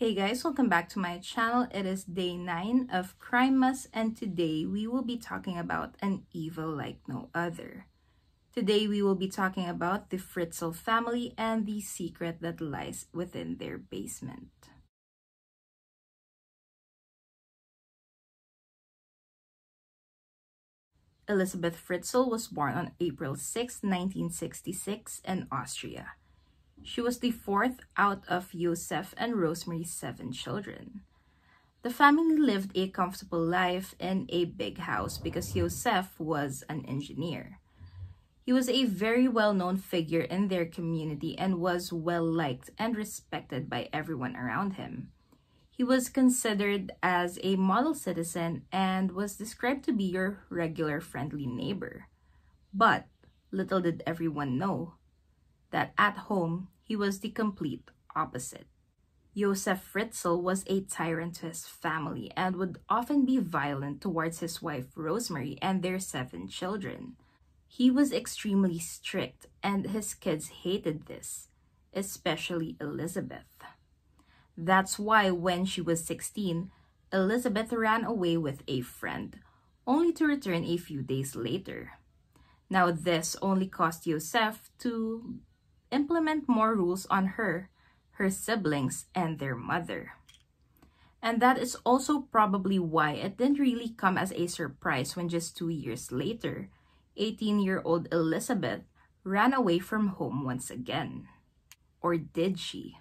Hey guys, welcome back to my channel. It is day 9 of Crimemas and today we will be talking about an evil like no other. Today we will be talking about the Fritzl family and the secret that lies within their basement. Elisabeth Fritzl was born on April 6, 1966 in Austria. She was the fourth out of Josef and Rosemarie's seven children. The family lived a comfortable life in a big house because Josef was an engineer. He was a very well-known figure in their community and was well-liked and respected by everyone around him. He was considered as a model citizen and was described to be your regular friendly neighbor. But little did everyone know that at home, he was the complete opposite. Josef Fritzl was a tyrant to his family and would often be violent towards his wife Rosemarie and their seven children. He was extremely strict and his kids hated this, especially Elisabeth. That's why when she was 16, Elisabeth ran away with a friend, only to return a few days later. Now this only caused Josef to implement more rules on her, her siblings, and their mother. And that is also probably why it didn't really come as a surprise when just two years later, 18-year-old Elisabeth ran away from home once again. Or did she?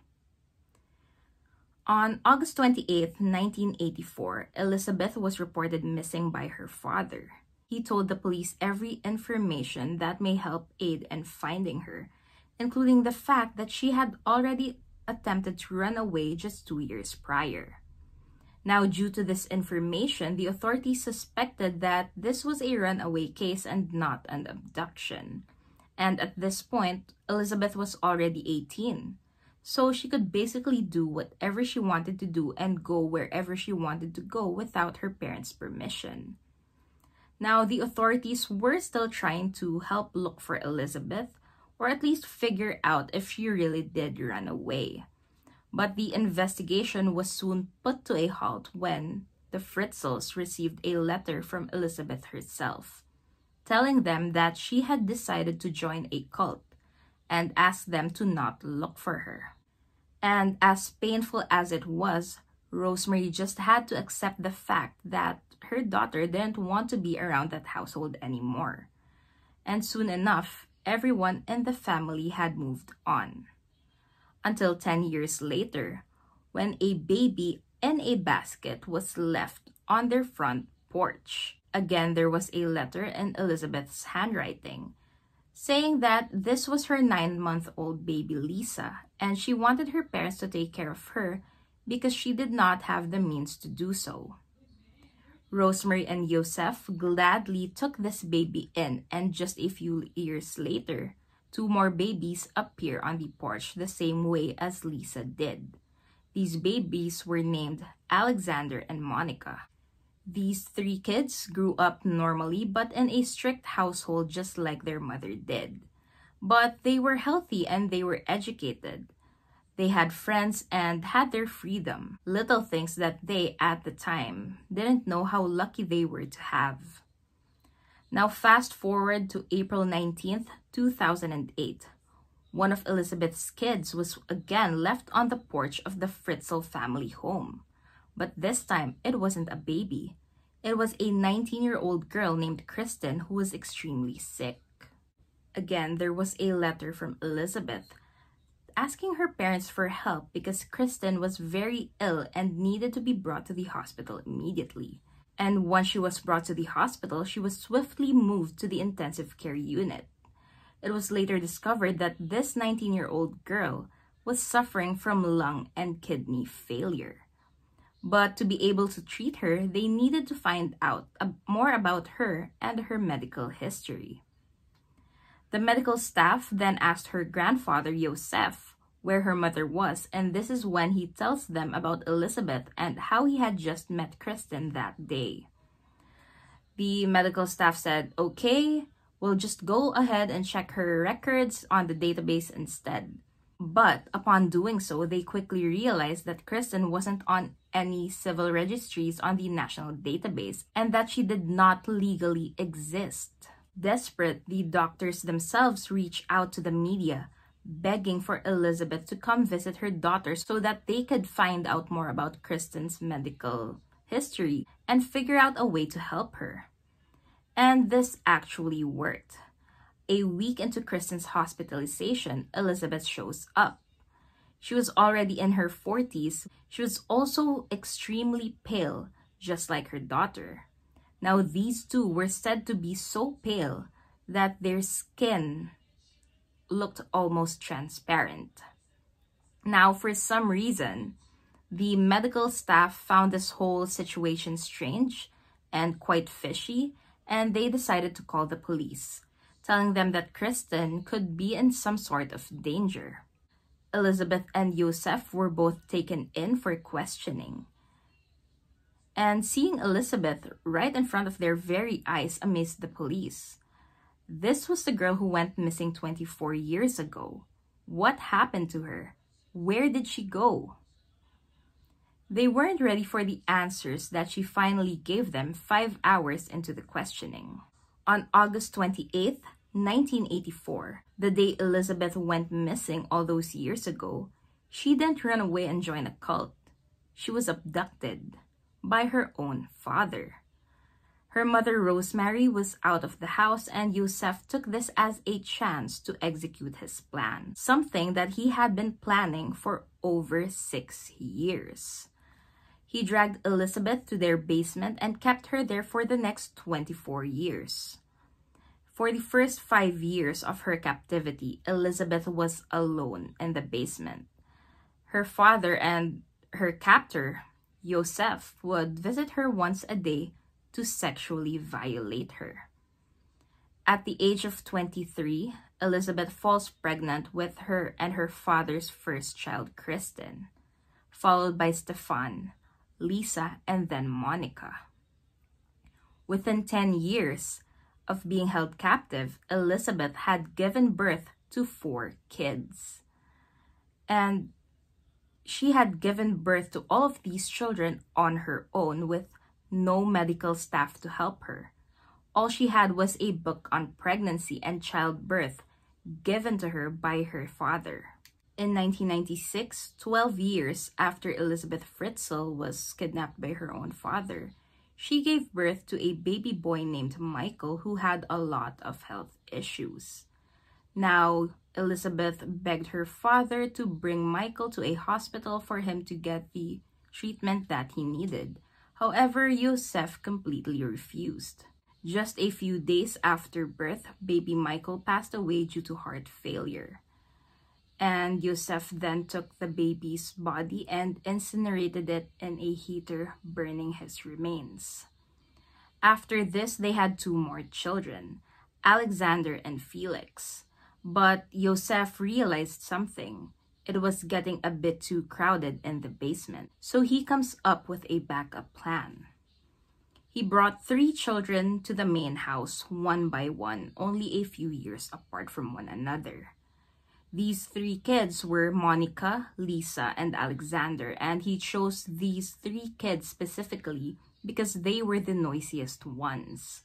On August 28, 1984, Elisabeth was reported missing by her father. He told the police every information that may help aid in finding her, including the fact that she had already attempted to run away just two years prior. Now, due to this information, the authorities suspected that this was a runaway case and not an abduction. And at this point, Elisabeth was already 18. So she could basically do whatever she wanted to do and go wherever she wanted to go without her parents' permission. Now, the authorities were still trying to help look for Elisabeth, or at least figure out if she really did run away. But the investigation was soon put to a halt when the Fritzls received a letter from Elisabeth herself, telling them that she had decided to join a cult and asked them to not look for her. And as painful as it was, Rosemarie just had to accept the fact that her daughter didn't want to be around that household anymore. And soon enough, everyone in the family had moved on. Until 10 years later, when a baby in a basket was left on their front porch. Again, there was a letter in Elisabeth's handwriting saying that this was her nine-month-old baby Lisa and she wanted her parents to take care of her because she did not have the means to do so. Rosemarie and Josef gladly took this baby in and just a few years later, two more babies appear on the porch the same way as Lisa did. These babies were named Alexander and Monica. These three kids grew up normally but in a strict household just like their mother did. But they were healthy and they were educated. They had friends and had their freedom, little things that they, at the time, didn't know how lucky they were to have. Now fast forward to April 19th, 2008. One of Elisabeth's kids was again left on the porch of the Fritzl family home. But this time, it wasn't a baby. It was a 19-year-old girl named Kristen who was extremely sick. Again, there was a letter from Elisabeth asking her parents for help because Kristen was very ill and needed to be brought to the hospital immediately. And once she was brought to the hospital, she was swiftly moved to the intensive care unit. It was later discovered that this 19-year-old girl was suffering from lung and kidney failure. But to be able to treat her, they needed to find out more about her and her medical history. The medical staff then asked her grandfather, Josef, where her mother was, and this is when he tells them about Elisabeth and how he had just met Kristen that day. The medical staff said, okay, we'll just go ahead and check her records on the database instead. But upon doing so, they quickly realized that Kristen wasn't on any civil registries on the national database and that she did not legally exist. Desperate, the doctors themselves reached out to the media, begging for Elisabeth to come visit her daughter so that they could find out more about Kristen's medical history and figure out a way to help her. And this actually worked. A week into Kristen's hospitalization, Elisabeth shows up. She was already in her 40s. She was also extremely pale, just like her daughter. Now, these two were said to be so pale that their skin looked almost transparent. Now, for some reason, the medical staff found this whole situation strange and quite fishy, and they decided to call the police, telling them that Kristen could be in some sort of danger. Elisabeth and Josef were both taken in for questioning. And seeing Elisabeth right in front of their very eyes amazed the police. This was the girl who went missing 24 years ago. What happened to her? Where did she go? They weren't ready for the answers that she finally gave them five hours into the questioning. On August 28th, 1984, the day Elisabeth went missing all those years ago, she didn't run away and join a cult. She was abducted by her own father. Her mother Rosemarie was out of the house and Josef took this as a chance to execute his plan, something that he had been planning for over six years. He dragged Elisabeth to their basement and kept her there for the next 24 years. For the first five years of her captivity, Elisabeth was alone in the basement. Her father and her captor, Josef, would visit her once a day to sexually violate her. At the age of 23, Elisabeth falls pregnant with her and her father's first child, Kristen, followed by Stefan, Lisa, and then Monica. Within 10 years of being held captive, Elisabeth had given birth to four kids. And she had given birth to all of these children on her own with no medical staff to help her. All she had was a book on pregnancy and childbirth given to her by her father. In 1996, 12 years after Elisabeth Fritzl was kidnapped by her own father, she gave birth to a baby boy named Michael who had a lot of health issues. Now, Elisabeth begged her father to bring Michael to a hospital for him to get the treatment that he needed. However, Josef completely refused. Just a few days after birth, baby Michael passed away due to heart failure. And Josef then took the baby's body and incinerated it in a heater, burning his remains. After this, they had two more children, Alexander and Felix. But Josef realized something. It was getting a bit too crowded in the basement, so he comes up with a backup plan. He brought three children to the main house one by one, only a few years apart from one another. These three kids were Monica, Lisa, and Alexander, and he chose these three kids specifically because they were the noisiest ones.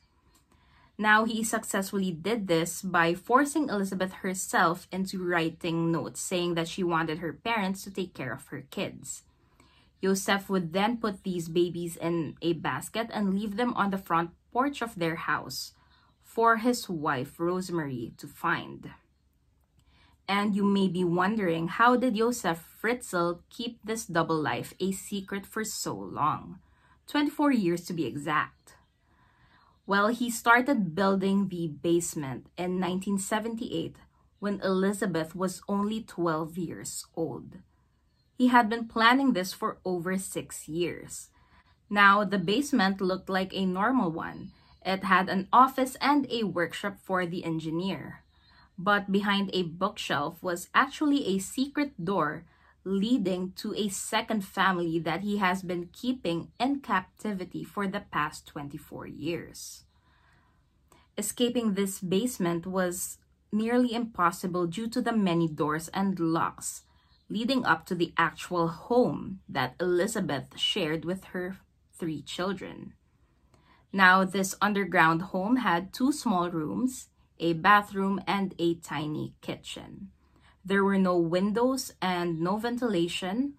Now, he successfully did this by forcing Elisabeth herself into writing notes saying that she wanted her parents to take care of her kids. Josef would then put these babies in a basket and leave them on the front porch of their house for his wife, Rosemarie, to find. And you may be wondering, how did Josef Fritzl keep this double life a secret for so long? 24 years to be exact. Well, he started building the basement in 1978 when Elisabeth was only 12 years old. He had been planning this for over six years. Now, the basement looked like a normal one. It had an office and a workshop for the engineer. But behind a bookshelf was actually a secret door leading to a second family that he has been keeping in captivity for the past 24 years. Escaping this basement was nearly impossible due to the many doors and locks leading up to the actual home that Elisabeth shared with her three children. Now, this underground home had two small rooms, a bathroom, and a tiny kitchen. There were no windows and no ventilation.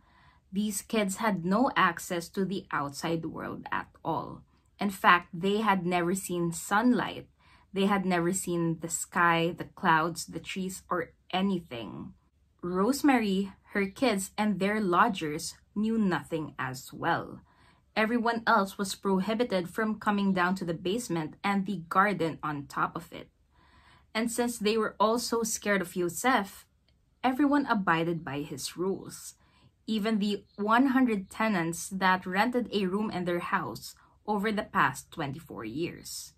These kids had no access to the outside world at all. In fact, they had never seen sunlight. They had never seen the sky, the clouds, the trees, or anything. Rosemarie, her kids, and their lodgers knew nothing as well. Everyone else was prohibited from coming down to the basement and the garden on top of it. And since they were all so scared of Josef, everyone abided by his rules. Even the 100 tenants that rented a room in their house over the past 24 years.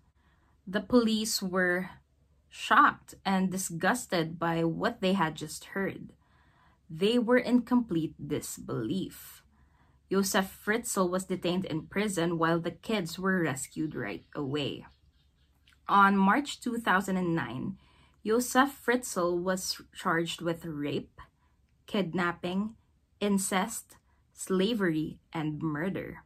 The police were shocked and disgusted by what they had just heard. They were in complete disbelief. Josef Fritzl was detained in prison while the kids were rescued right away. On March 2009, Josef Fritzl was charged with rape, kidnapping, incest, slavery, and murder.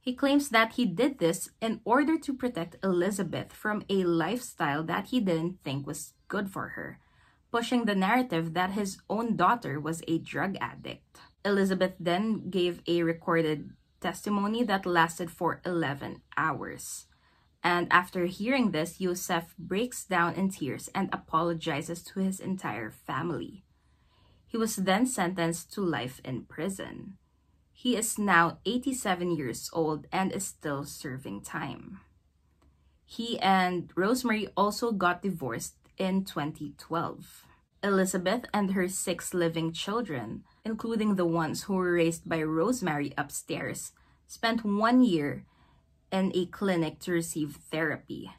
He claims that he did this in order to protect Elisabeth from a lifestyle that he didn't think was good for her, pushing the narrative that his own daughter was a drug addict. Elisabeth then gave a recorded testimony that lasted for 11 hours. And after hearing this, Josef breaks down in tears and apologizes to his entire family. He was then sentenced to life in prison. He is now 87 years old and is still serving time. He and Rosemarie also got divorced in 2012. Elisabeth and her six living children, including the ones who were raised by Rosemarie upstairs, spent one year in a clinic to receive therapy.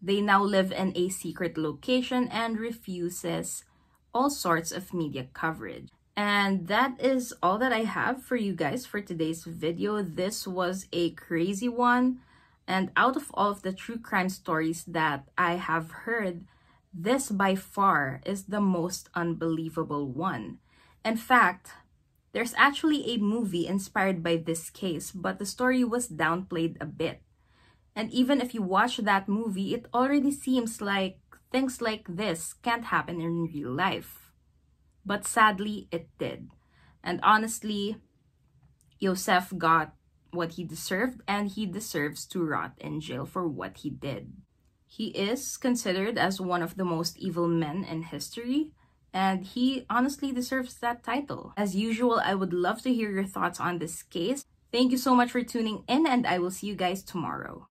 They now live in a secret location and refuses all sorts of media coverage. And that is all that I have for you guys for today's video. This was a crazy one. And out of all of the true crime stories that I have heard, this by far is the most unbelievable one. In fact, there's actually a movie inspired by this case, but the story was downplayed a bit. And even if you watch that movie, it already seems like things like this can't happen in real life. But sadly, it did. And honestly, Josef got what he deserved and he deserves to rot in jail for what he did. He is considered as one of the most evil men in history and he honestly deserves that title. As usual, I would love to hear your thoughts on this case. Thank you so much for tuning in and I will see you guys tomorrow.